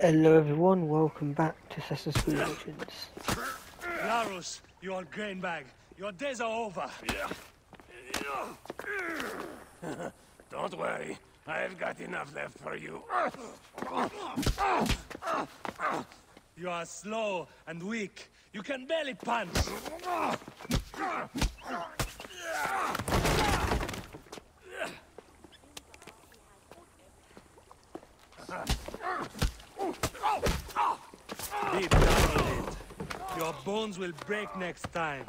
Hello everyone, welcome back to Assassin's Creed Origins. Larus, you old grain bag. Your days are over. Don't worry. I've got enough left for you. You are slow and weak. You can barely punch. Deep down it. Your bones will break next time.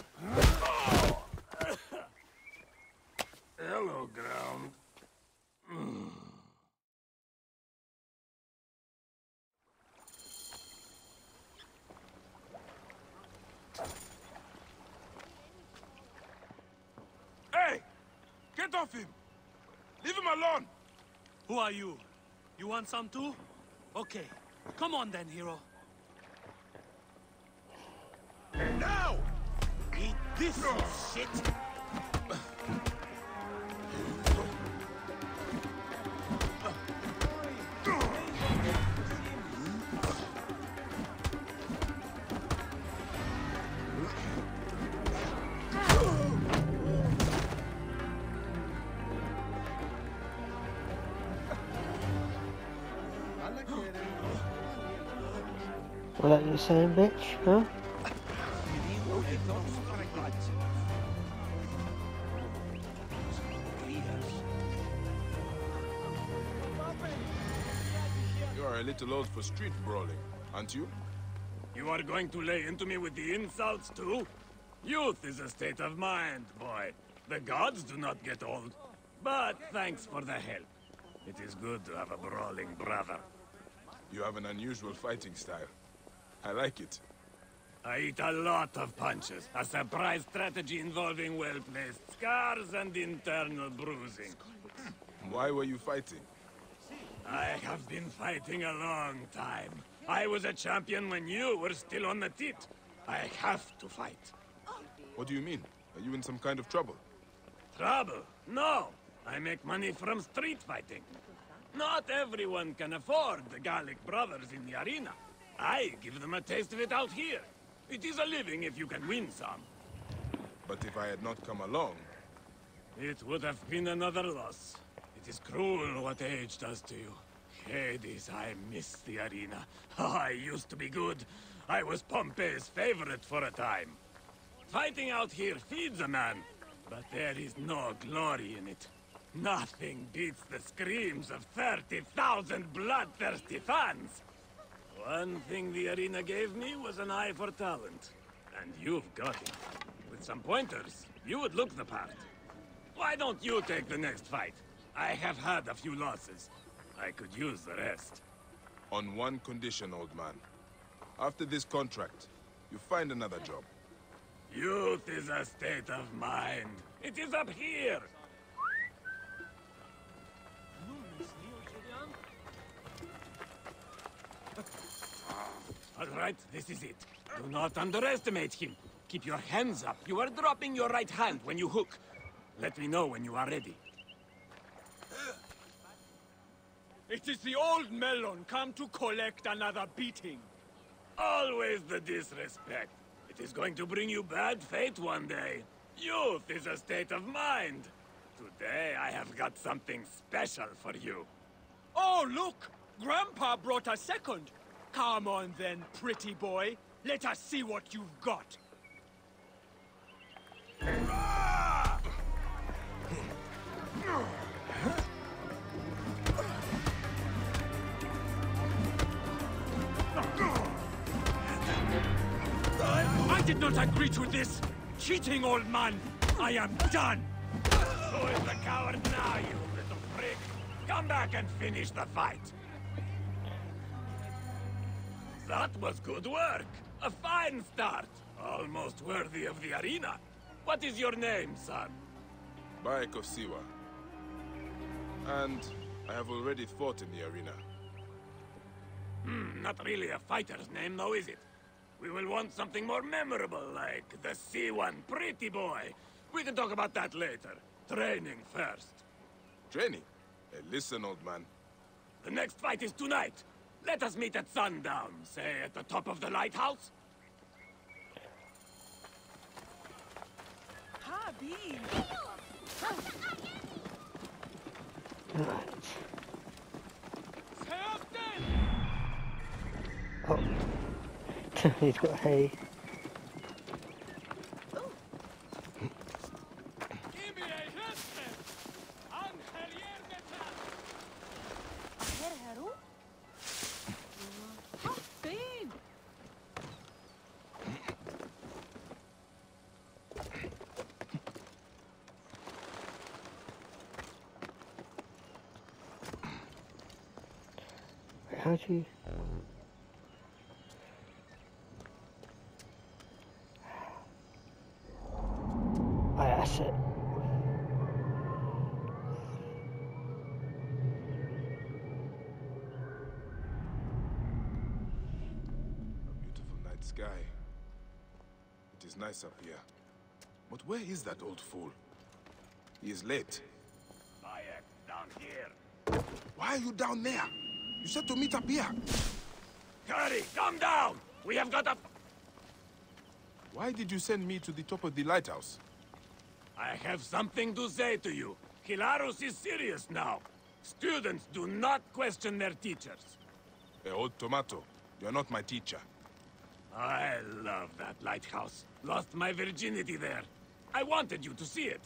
Hello, ground. Hey! Get off him! Leave him alone! Who are you? You want some too? Okay. Come on then, hero. Now! Eat this, shit! What that you saying, bitch? Huh? Are a little old for street brawling, aren't you? You are going to lay into me with the insults, too? Youth is a state of mind, boy. The gods do not get old. But thanks for the help. It is good to have a brawling brother. You have an unusual fighting style. I like it. I eat a lot of punches. A surprise strategy involving well-placed scars and internal bruising. Why were you fighting? I have been fighting a long time. I was a champion when you were still on the tit. I have to fight. What do you mean? Are you in some kind of trouble? Trouble? No. I make money from street fighting. Not everyone can afford the Gallic brothers in the arena. I give them a taste of it out here. It is a living if you can win some. But if I had not come along, It would have been another loss. It is cruel what age does to you. Hades, I miss the arena. I used to be good. I was Pompey's favorite for a time. Fighting out here feeds a man, but there is no glory in it. Nothing beats the screams of 30,000 bloodthirsty fans. One thing the arena gave me was an eye for talent. And you've got it. With some pointers, you would look the part. Why don't you take the next fight? I have had a few losses. I could use the rest. on one condition, old man. After this contract, you find another job. Youth is a state of mind. It is up here. All right, this is it. Do not underestimate him. Keep your hands up. You are dropping your right hand when you hook. Let me know when you are ready. It is the old melon come to collect another beating. Always the disrespect. It is going to bring you bad fate one day. Youth is a state of mind. Today I have got something special for you. Oh, look! Grandpa brought a second. Come on then, pretty boy. Let us see what you've got. did not agree to this. Cheating, old man. I am done. Who is the coward now, you little prick? Come back and finish the fight. That was good work. A fine start. Almost worthy of the arena. What is your name, son? Bayek of Siwa. And I have already fought in the arena. Hmm, not really a fighter's name, though, is it? We will want something more memorable, like the C1 Pretty Boy. We can talk about that later. Training first. Training? Hey, listen, old man. The next fight is tonight. Let us meet at sundown, say at the top of the lighthouse. Habib! Right. Captain! Oh. He's got hay. Give me sky. It is nice up here. But where is that old fool? He is late. Bayek, down here. Why are you down there? You said to meet up here. Curry, come down! We have got a... Why did you send me to the top of the lighthouse? I have something to say to you. Hilarus is serious now. Students do not question their teachers. Hey, old tomato, you're not my teacher. I love that lighthouse. Lost my virginity there. I wanted you to see it.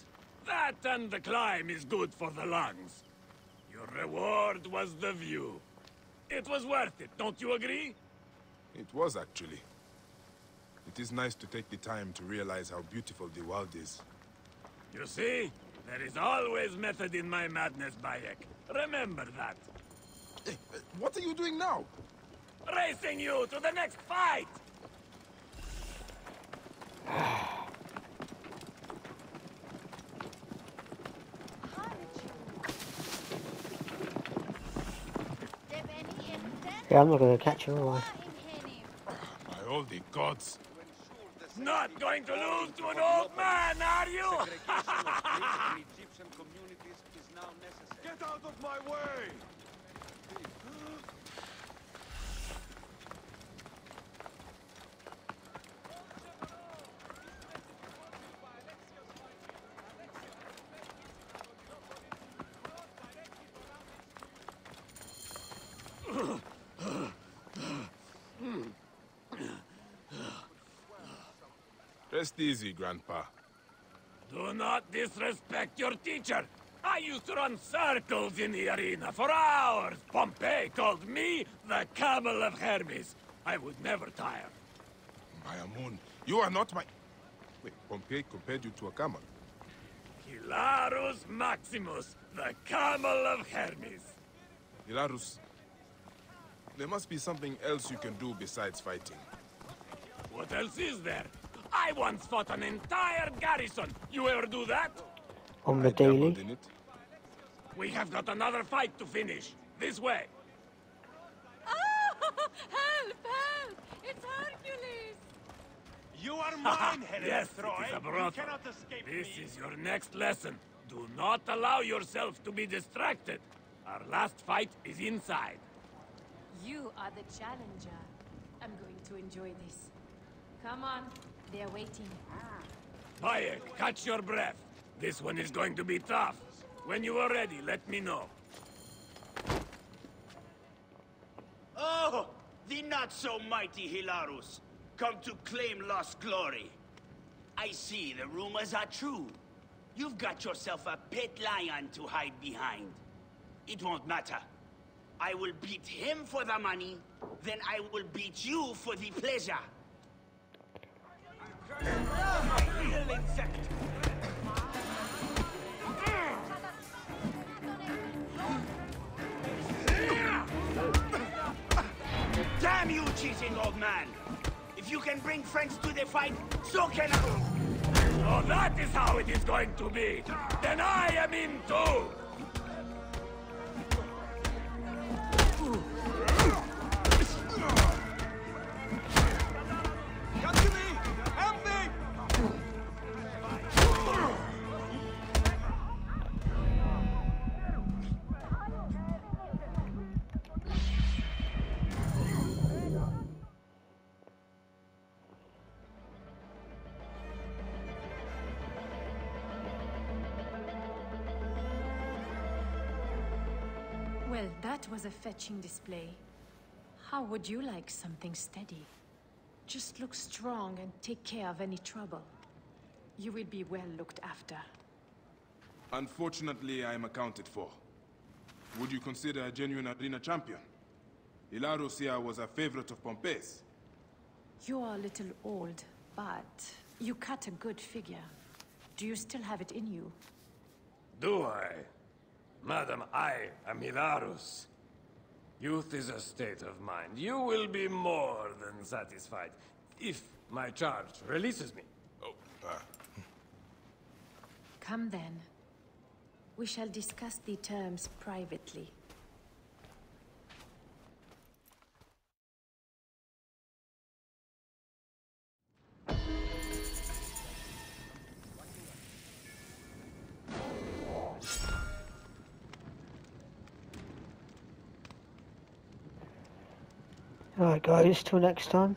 That and the climb is good for the lungs. Your reward was the view. It was worth it, don't you agree? It was actually. It is nice to take the time to realize how beautiful the world is. You see? There is always method in my madness, Bayek. Remember that. Hey, uh, what are you doing now? Racing you to the next fight! Yeah, I'm not going to catch him, am I? My holy gods. Not going to lose to an old man, are you? Get out of my way! Rest easy, Grandpa. Do not disrespect your teacher. I used to run circles in the arena for hours. Pompey called me the Camel of Hermes. I would never tire. Mayamun, you are not my... Wait, Pompey compared you to a camel. Hilarus Maximus, the Camel of Hermes. Hilarus, there must be something else you can do besides fighting. What else is there? I once fought an entire garrison. You ever do that? On the I daily. We have got another fight to finish. This way. Ah! help help it's Hercules You are mine, Helen yes, Troy. it is a You cannot escape This me. is your next lesson. Do not allow yourself to be distracted. Our last fight is inside. You are the challenger. I'm going to enjoy this. Come on, they're waiting. Bayek, catch your breath. This one is going to be tough. When you are ready, let me know. Oh, the not-so-mighty Hilarus, come to claim lost glory. I see the rumors are true. You've got yourself a pet lion to hide behind. It won't matter. I will beat him for the money, then I will beat you for the pleasure. Damn you, cheating old man! If you can bring friends to the fight, so can I. Oh, that is how it is going to be. Then I am in too. That was a fetching display. How would you like something steady? Just look strong and take care of any trouble. You will be well looked after. Unfortunately, I am accounted for. Would you consider a genuine arena champion? Hilarus here was a favorite of Pompey's. You are a little old, but you cut a good figure. Do you still have it in you? Do I? Madam, I am Hilarus. Youth is a state of mind. You will be more than satisfied if my charge releases me. Oh, ah. Come then. We shall discuss the terms privately. Alright guys, till next time.